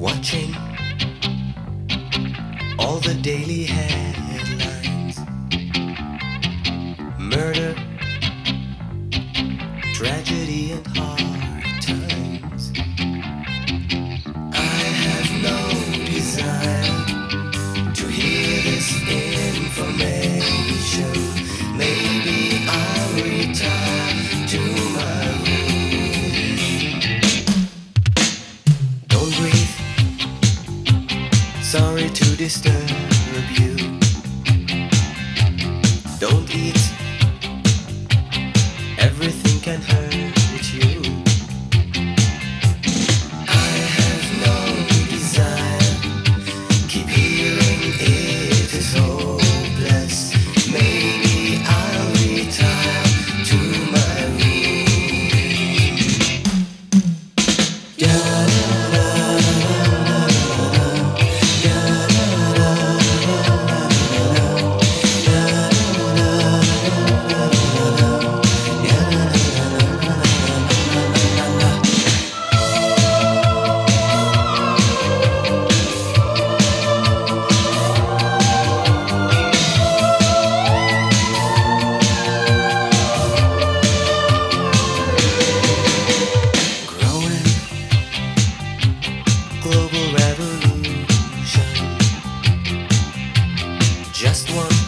watching all the daily headlines murder, tragedy, and heart. To disturb you. Don't eat. Everything can hurt Wrestler.